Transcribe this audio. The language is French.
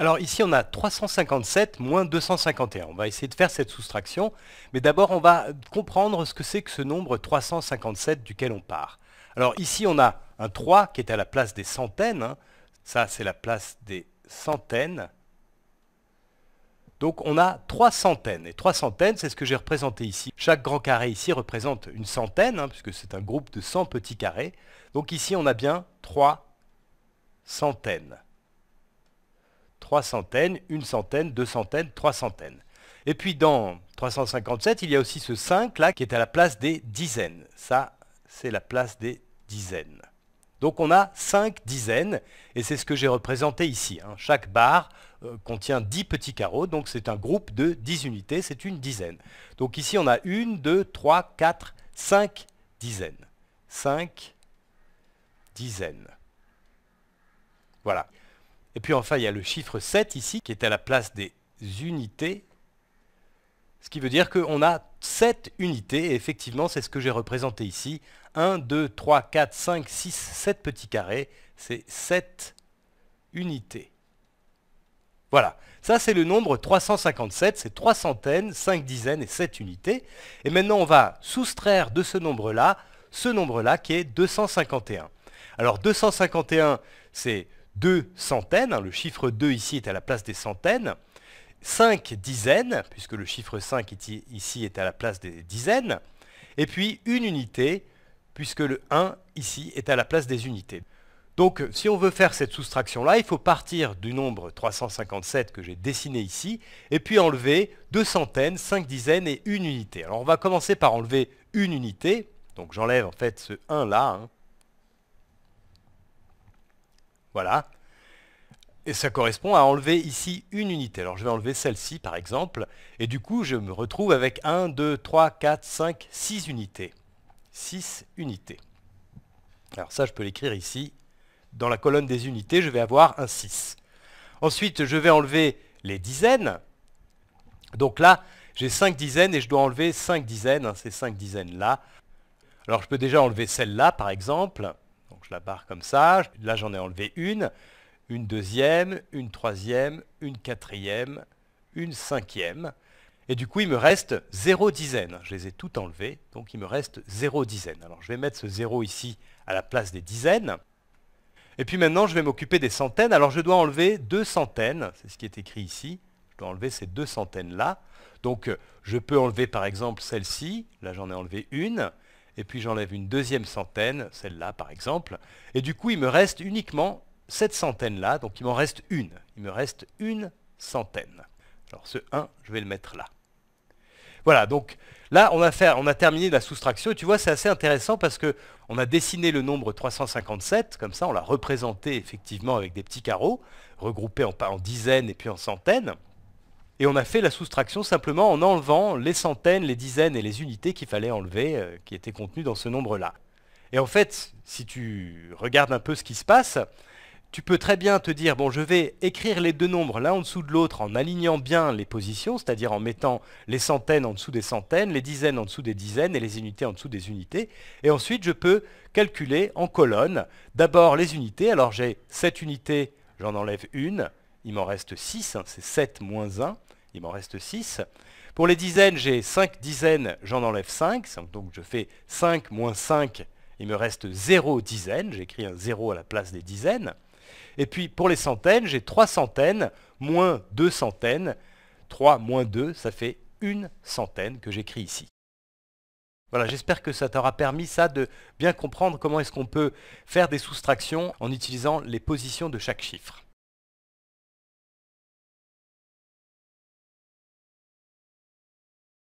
Alors ici on a 357 moins 251. On va essayer de faire cette soustraction, mais d'abord on va comprendre ce que c'est que ce nombre 357 duquel on part. Alors ici on a un 3 qui est à la place des centaines, hein. ça c'est la place des centaines. Donc on a trois centaines, et trois centaines c'est ce que j'ai représenté ici. Chaque grand carré ici représente une centaine, hein, puisque c'est un groupe de 100 petits carrés. Donc ici on a bien trois centaines. 3 centaines, une centaine, deux centaines, trois centaines. Et puis dans 357, il y a aussi ce 5 là qui est à la place des dizaines. Ça, c'est la place des dizaines. Donc on a 5 dizaines, et c'est ce que j'ai représenté ici. Hein. Chaque barre euh, contient 10 petits carreaux, donc c'est un groupe de 10 unités, c'est une dizaine. Donc ici on a 1, 2, 3, 4, 5 dizaines. 5 dizaines. Voilà. Et puis enfin, il y a le chiffre 7 ici, qui est à la place des unités. Ce qui veut dire qu'on a 7 unités, et effectivement, c'est ce que j'ai représenté ici. 1, 2, 3, 4, 5, 6, 7 petits carrés, c'est 7 unités. Voilà, ça c'est le nombre 357, c'est 3 centaines, 5 dizaines et 7 unités. Et maintenant on va soustraire de ce nombre-là, ce nombre-là qui est 251. Alors 251, c'est deux centaines, hein, le chiffre 2 ici est à la place des centaines, 5 dizaines, puisque le chiffre 5 ici est à la place des dizaines, et puis une unité, puisque le 1 ici est à la place des unités. Donc si on veut faire cette soustraction-là, il faut partir du nombre 357 que j'ai dessiné ici, et puis enlever deux centaines, 5 dizaines et une unité. Alors on va commencer par enlever une unité, donc j'enlève en fait ce 1 là. Voilà. Et ça correspond à enlever ici une unité. Alors je vais enlever celle-ci par exemple. Et du coup, je me retrouve avec 1, 2, 3, 4, 5, 6 unités. 6 unités. Alors ça, je peux l'écrire ici. Dans la colonne des unités, je vais avoir un 6. Ensuite, je vais enlever les dizaines. Donc là, j'ai 5 dizaines et je dois enlever 5 dizaines, hein, ces 5 dizaines-là. Alors je peux déjà enlever celle-là, par exemple la barre comme ça. Là, j'en ai enlevé une, une deuxième, une troisième, une quatrième, une cinquième. Et du coup, il me reste 0 dizaine. Je les ai toutes enlevées, donc il me reste 0 dizaine. Alors, je vais mettre ce 0 ici à la place des dizaines. Et puis maintenant, je vais m'occuper des centaines. Alors, je dois enlever deux centaines. C'est ce qui est écrit ici. Je dois enlever ces deux centaines-là. Donc, je peux enlever par exemple celle-ci. Là, j'en ai enlevé une et puis j'enlève une deuxième centaine, celle-là par exemple, et du coup il me reste uniquement cette centaine-là, donc il m'en reste une. Il me reste une centaine. Alors ce 1, je vais le mettre là. Voilà, donc là on a, terminé la soustraction, tu vois c'est assez intéressant parce qu'on a dessiné le nombre 357, comme ça on l'a représenté effectivement avec des petits carreaux, regroupés en dizaines et puis en centaines. Et on a fait la soustraction simplement en enlevant les centaines, les dizaines et les unités qu'il fallait enlever, euh, qui étaient contenues dans ce nombre-là. Et en fait, si tu regardes un peu ce qui se passe, tu peux très bien te dire, bon, je vais écrire les deux nombres l'un en dessous de l'autre en alignant bien les positions, c'est-à-dire en mettant les centaines en dessous des centaines, les dizaines en dessous des dizaines et les unités en dessous des unités. Et ensuite, je peux calculer en colonne d'abord les unités. Alors j'ai 7 unités, j'en enlève une, il m'en reste 6, hein, c'est 7 moins 1 il m'en reste 6. Pour les dizaines, j'ai 5 dizaines, j'en enlève 5, donc je fais 5 moins 5, il me reste 0 dizaines, j'écris un 0 à la place des dizaines. Et puis pour les centaines, j'ai 3 centaines, moins 2 centaines, 3 moins 2, ça fait une centaine que j'écris ici. Voilà, j'espère que ça t'aura permis ça de bien comprendre comment est-ce qu'on peut faire des soustractions en utilisant les positions de chaque chiffre.